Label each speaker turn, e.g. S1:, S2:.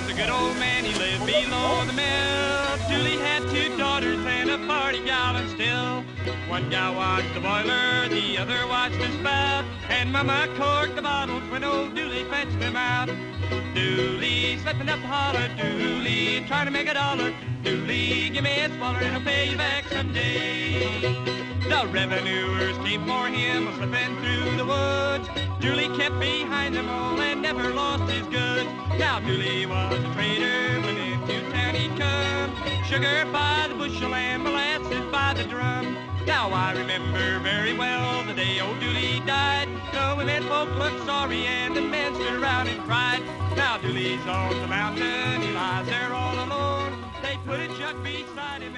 S1: was a good old man. He lived below the mill. 40 gallons still. One guy watched the boiler, the other watched the spout, and Mama corked the bottles when old Dooley fetched them out. Dooley slipping up the holler, Dooley trying to make a dollar. Dooley, give me a swaller and I'll pay you back someday. The revenuers came for him, slipping through the woods. Dooley kept behind them all and never lost his goods. Now Dooley was a trader when into town he'd come. Sugar by the bushel and molasses by the drum. Now I remember very well the day old Dooley died. The women folk looked sorry and the men stood around and cried. Now Dooley's on the mountain, he lies there all alone. They put a jug beside him